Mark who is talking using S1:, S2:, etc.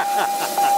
S1: ha ha ha ha